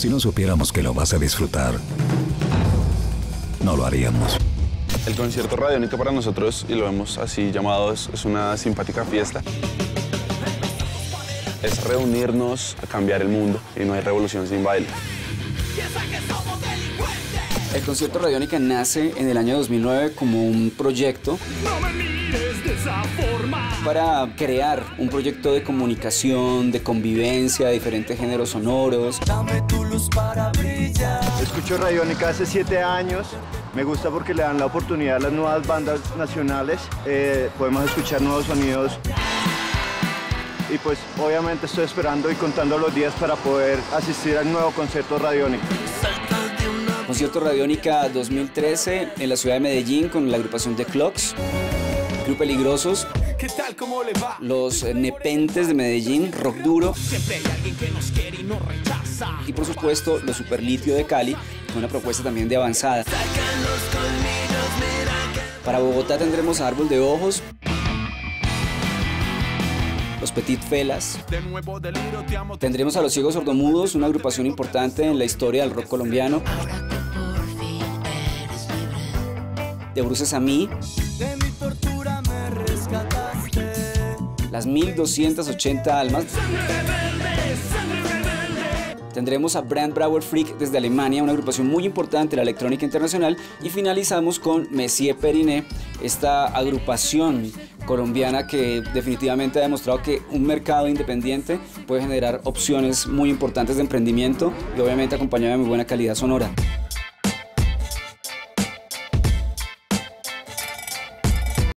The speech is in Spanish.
Si no supiéramos que lo vas a disfrutar, no lo haríamos. El concierto radiónico para nosotros, y lo hemos así llamado, es, es una simpática fiesta. Es reunirnos a cambiar el mundo y no hay revolución sin baile. El concierto Radiónica nace en el año 2009 como un proyecto para crear un proyecto de comunicación, de convivencia de diferentes géneros sonoros. Escucho Radiónica hace siete años. Me gusta porque le dan la oportunidad a las nuevas bandas nacionales. Eh, podemos escuchar nuevos sonidos. Y pues obviamente estoy esperando y contando los días para poder asistir al nuevo concierto Radiónica. Concierto Radiónica 2013 en la ciudad de Medellín con la agrupación de Clocks. Club Peligrosos. Los Nepentes de Medellín, rock duro. Y por supuesto, los Superlitio de Cali, con una propuesta también de avanzada. Para Bogotá tendremos a Árbol de Ojos, los Petit Felas. Tendremos a los Ciegos Sordomudos, una agrupación importante en la historia del rock colombiano. De Bruces a mí. Las 1280 almas. Tendremos a Brand Brauer Freak desde Alemania, una agrupación muy importante de la electrónica internacional. Y finalizamos con Messier Periné, esta agrupación colombiana que definitivamente ha demostrado que un mercado independiente puede generar opciones muy importantes de emprendimiento y obviamente acompañada de muy buena calidad sonora.